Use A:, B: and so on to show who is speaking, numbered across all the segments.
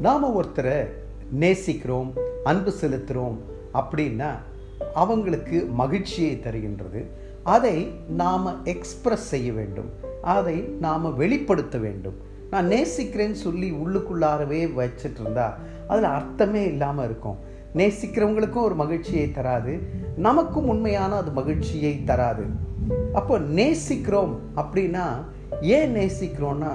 A: நாம் ஒருத்தரை நேசிக்கிறோம் அன்பு செலுத்துகிறோம் அப்படின்னா அவங்களுக்கு மகிழ்ச்சியை தருகின்றது. அதை நாம் எக்ஸ்ப்ரெஸ் செய்ய வேண்டும். அதை நாம் வெளிப்படுத்த வேண்டும். நான் நேசிக்கிறேன்னு சொல்லி உள்ளுக்குள்ளாரவே வச்சுட்டு இருந்தா அதில் அர்த்தமே இல்லாமல் இருக்கும். நேசிக்கிறவங்களுக்கும் ஒரு மகிழ்ச்சியை தராது. நமக்கும் உண்மையான அது மகிழ்ச்சியை தராது. அப்போ நேசிக்கிறோம் அப்படின்னா ஏன் நேசிக்கிறோன்னா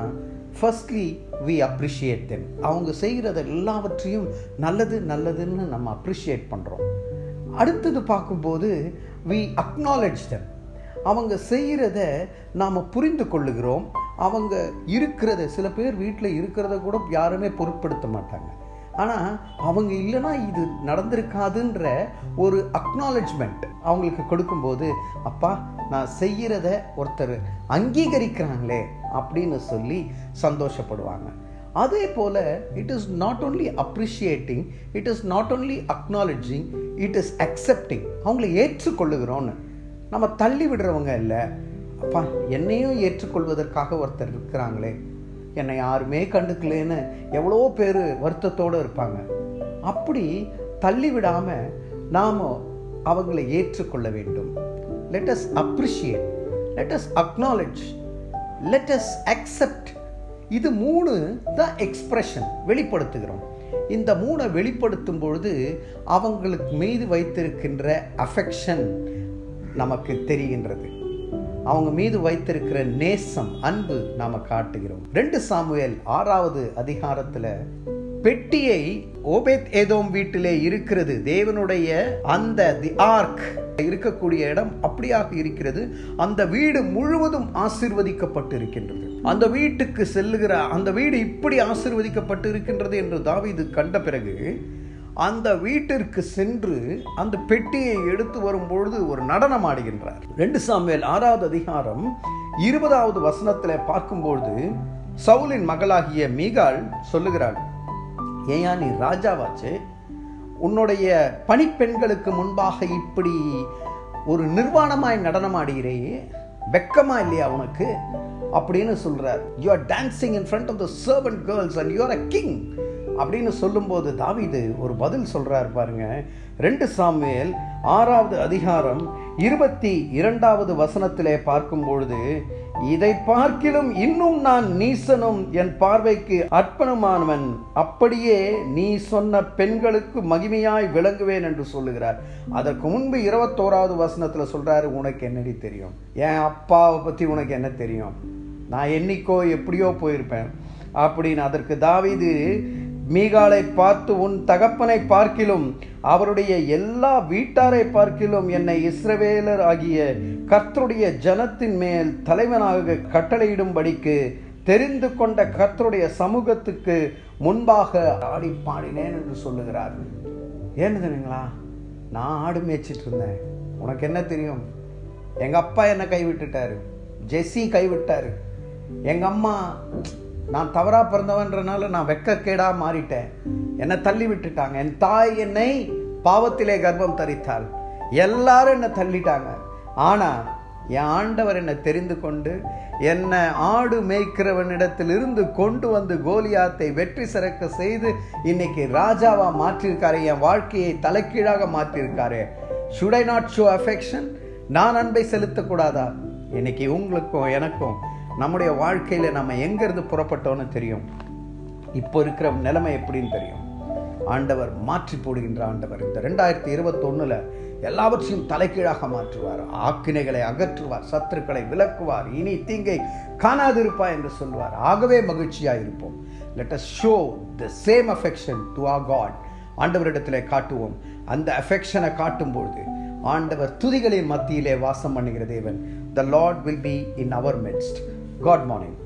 A: ஃபர்ஸ்ட்லி வி அப்ரிஷியேட் தெம் அவங்க செய்கிறத எல்லாவற்றையும் நல்லது நல்லதுன்னு நம்ம அப்ரிஷியேட் பண்ணுறோம் அடுத்தது பார்க்கும்போது வி அக்னாலஜ் தெம் அவங்க செய்கிறத நாம் புரிந்து கொள்ளுகிறோம். அவங்க இருக்கிறத சில பேர் வீட்டில் இருக்கிறத கூட யாருமே பொருட்படுத்த மாட்டாங்க. ஆனால் அவங்க இல்லைன்னா இது நடந்திருக்காதுன்ற ஒரு அக்னாலஜ்மெண்ட் அவங்களுக்கு கொடுக்கும்போது அப்பா நான் செய்கிறத ஒருத்தர் அங்கீகரிக்கிறாங்களே அப்படின்னு சொல்லி சந்தோஷப்படுவாங்க. அதே போல் it is not only appreciating it is not only acknowledging it is accepting அவங்கள ஏற்றுக்கொள்ளுகிறோன்னு. நம்ம தள்ளி விடுறவங்க இல்லை. அப்பா என்னையும் ஏற்றுக்கொள்வதற்காக ஒருத்தர் இருக்கிறாங்களே என்னை யாருமே கண்டுக்கலன்னு எவ்வளோ பேர் வருத்தத்தோடு இருப்பாங்க. அப்படி தள்ளி விடாமல் நாம் அவங்களை ஏற்றுக்கொள்ள வேண்டும். Let us appreciate let us acknowledge let us accept இது மூணு தான் எக்ஸ்பிரஷன் வெளிப்படுத்துகிறோம். இந்த மூணை வெளிப்படுத்தும் பொழுது அவங்களுக்கு மீது வைத்திருக்கின்ற அஃபெக்ஷன் நமக்கு தெரிகின்றது. அவங்க மீது வைத்திருக்கிற நேசம் அன்பு நாம காட்டுகிறோம். ரெண்டு சாமுவேல் ஆறாவது அதிகாரத்துல பெட்டியை ஓபேத் ஏதோம் வீட்டிலே இருக்கிறது. தேவனுடைய அந்த தி ஆர்க் இருக்கக்கூடிய இடம் அப்படியாக இருக்கிறது. அந்த வீடு முழுவதும் ஆசிர்வதிக்கப்பட்டு இருக்கின்றது அந்த வீட்டுக்கு செல்லுகிற அந்த வீடு இப்படி ஆசிர்வதிக்கப்பட்டு இருக்கின்றது என்று தாவிது கண்ட பிறகு அந்த வீட்டிற்கு சென்று அந்த பெட்டியை எடுத்து வரும்பொழுது ஒரு நடனம் ஆடுகின்றார். ரெண்டு சாமியல் ஆறாவது அதிகாரம் இருபதாவது வசனத்தில் பார்க்கும்பொழுது சவுலின் மகளாகிய மீகாள் சொல்லுகிறாள் ஏயா நீ ராஜாவாச்சு. உன்னுடைய பணிப்பெண்களுக்கு முன்பாக இப்படி ஒரு நிர்வாணமாய் நடனமாடுகிறேயே வெக்கமா இல்லையா உனக்கு? அப்படின்னு சொல்றார். You are dancing in front of the servant girls and you are a king அப்படின்னு சொல்லும்போது தாவிது ஒரு பதில் சொல்கிறார் பாருங்க. ரெண்டு சாமியல் ஆறாவது அதிகாரம் இருபத்தி இரண்டாவது வசனத்திலே பார்க்கும் பொழுது இதை பார்க்கிலும் இன்னும் நான் நீசனும் என் பார்வைக்கு அர்ப்பணமானவன். அப்படியே நீ சொன்ன பெண்களுக்கு மகிமையாய் விளங்குவேன் என்று சொல்லுகிறார். அதற்கு முன்பு இருபத்தோராவது வசனத்தில் சொல்றாரு உனக்கு என்னடி தெரியும்? என் அப்பாவை பற்றி உனக்கு என்ன தெரியும்? நான் என்னைக்கோ எப்படியோ போயிருப்பேன். அப்படின்னு அதற்கு தாவிது மீகாலை பார்த்து உன் தகப்பனை பார்க்கிலும் அவருடைய எல்லா வீட்டாரை பார்க்கிலும் என்னை இஸ்ரவேலர் ஆகிய கர்த்தருடைய ஜனத்தின் மேல் தலைவனாக கட்டளையிடும்படிக்கு தெரிந்து கொண்ட கர்த்தருடைய சமூகத்துக்கு முன்பாக ஆடி பாடினேன் என்று சொல்லுகிறார். ஏன்னு தெரியுங்களா? நான் ஆடு மேய்ச்சிட்டு இருந்தேன். உனக்கு என்ன தெரியும்? எங்கள் அப்பா என்னை கைவிட்டுட்டாரு. ஜெஸ்ஸி கைவிட்டாரு. எங்கள் அம்மா நான் தவறாக பிறந்தவன்றனால நான் வெக்கக்கேடாக மாறிட்டேன். என்னை தள்ளி விட்டுட்டாங்க. என் தாய் என்னை பாவத்திலே கர்ப்பம் தரித்தாள். எல்லாரும் என்னை தள்ளிட்டாங்க. ஆனால் என் ஆண்டவர் என்னை தெரிந்து கொண்டு என்னை ஆடு மேய்க்கிறவனிடத்திலிருந்து கொண்டு வந்து கோலியாத்தை வெற்றி சிறக்க செய்து இன்னைக்கு ராஜாவாக மாற்றியிருக்காரு என் வாழ்க்கையை தலைக்கீழாக மாற்றியிருக்காரு should I not show affection நான் அன்பை செலுத்தக்கூடாதா? இன்னைக்கு உங்களுக்கும் எனக்கும் நம்முடைய வாழ்க்கையில் நம்ம எங்கேருந்து புறப்பட்டோன்னு தெரியும். இப்போ இருக்கிற நிலைமை எப்படின்னு தெரியும். ஆண்டவர் மாற்றி போடுகின்ற ஆண்டவர் இந்த ரெண்டாயிரத்தி இருபத்தொன்னுல எல்லாவற்றையும் தலைகீழாக மாற்றுவார். ஆக்கினைகளை அகற்றுவார் சத்துருக்களை விலக்குவார் இனி தீங்கை காணாதிருப்பா என்று சொல்வார். ஆகவே மகிழ்ச்சியாக இருப்போம் let us show the same affection to our God ஆண்டவரிடத்திலே காட்டுவோம். அந்த அஃபெக்ஷனை காட்டும்பொழுது ஆண்டவர் துதிகளின் மத்தியிலே வாசம் பண்ணுகிற தேவன் the Lord will be in our midst good morning